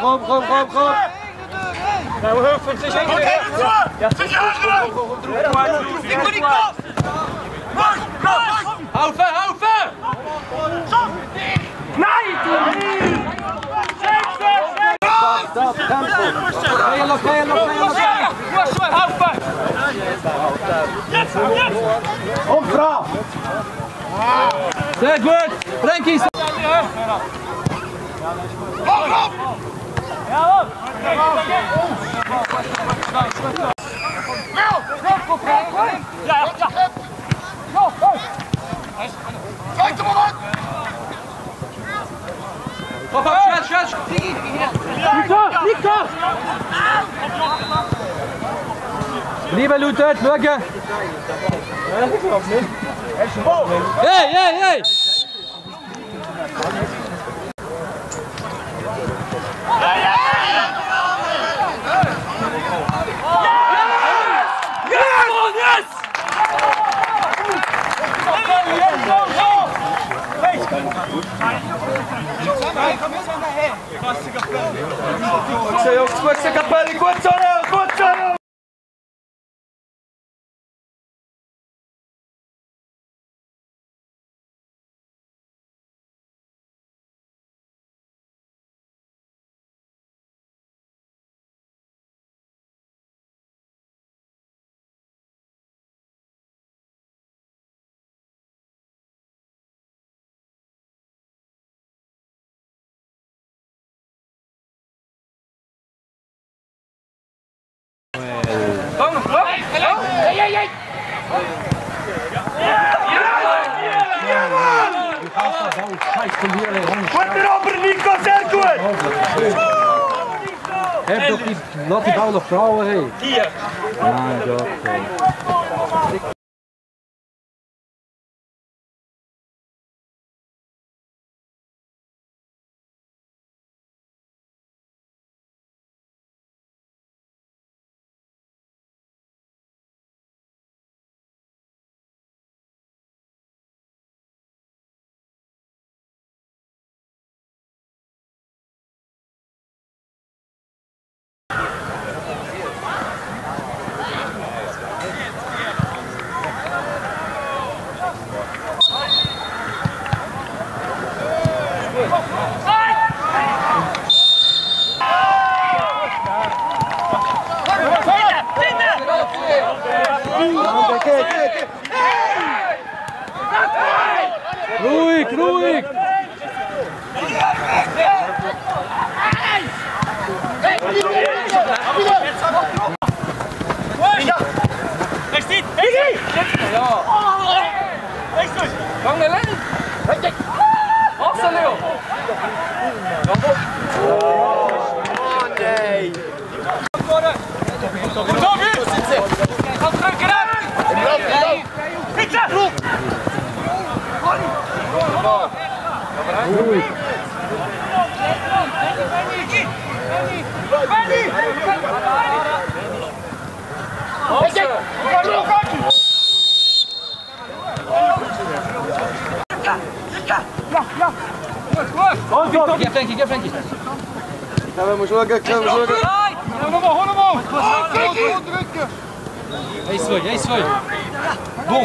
Kom, kom, kom, kom. Nou, heel goed. Het is één keer. Ja, het is Ik moet die kop. Mars, mars. Hou ver, hou ver. Nee, niet. Zes, zes, zes. Stop, stop, tempo. Ga je nog, ga je nog, ga je nog. Zeg goed, Frankie. Ja, Ja, ja, ja. Kijk Ja, bal uit! Ja, op, schets, schets! Nico, Ja, Liebe Lutet, wirke! Ja, ich glaub nicht. Ei, ei, ei! Patrzcie, jak chcę kapeli, kłopczone, kłopczone! die, laat die vrouwen, hé. Hier. Ah, ja, dat. Geh Frankie, geh Frankie. Klemmen må slå, klemmen må slå. Hold dem av, hold dem av! Frankie! Hei, svøy, hei, svøy. Bom!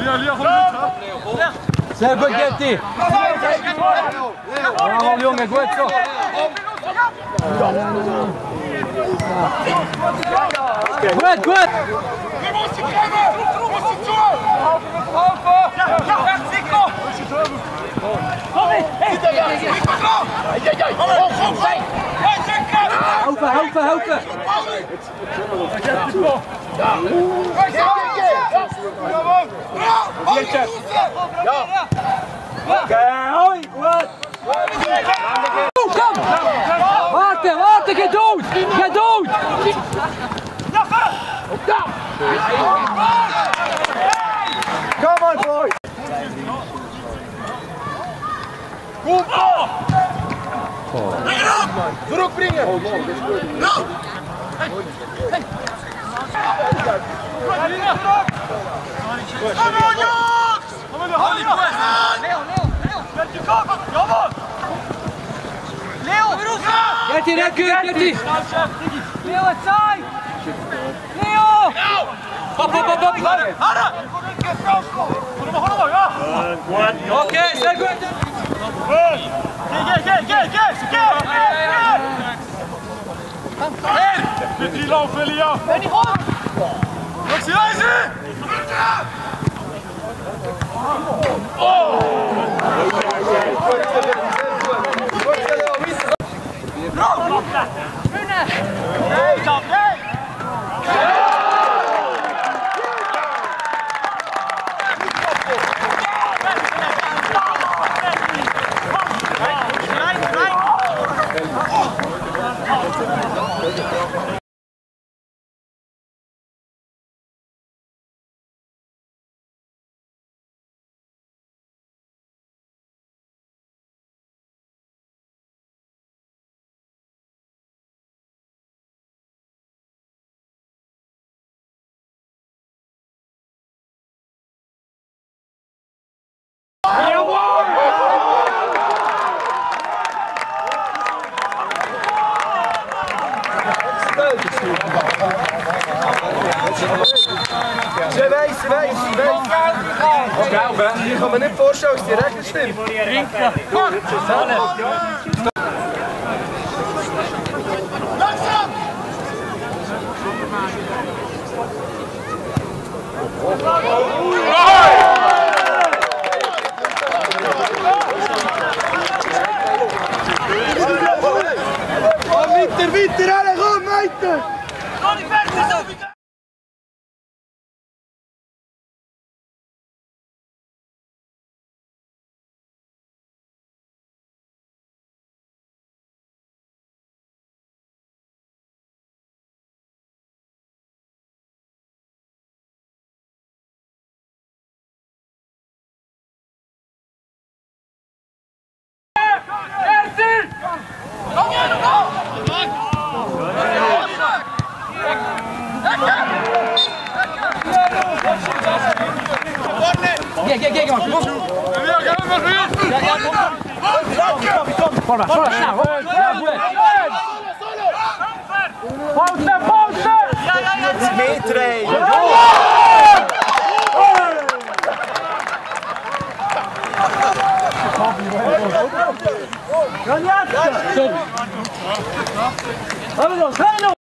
Lia, Lia, gewoon goed, Sehr gut, Getty. Bravo, Junge, gut so. Gut, gut. op, haufen, haufen! Hopen, hopen, hopen. Kom! Wachten, wachten, ga dood! Ga dood! Come on, boys! Terugbrengen! Gertie, red Kurt, Gertie! Leo, het saai! Leo! Hop, hop, hop, hop! Oké, sehr goed! Met die loop, William! Ben niet goed! Ze wijs, ze wijs, ze wijs. Ik kan me niet voorstellen als die stimmt. Winter, Go! Go! Go! Kijk, kijk, kijk, man. Kom op. Forma, forma, snel. hoor. Ja, goed. Pauze, pauze! Meetrainen! Sorry.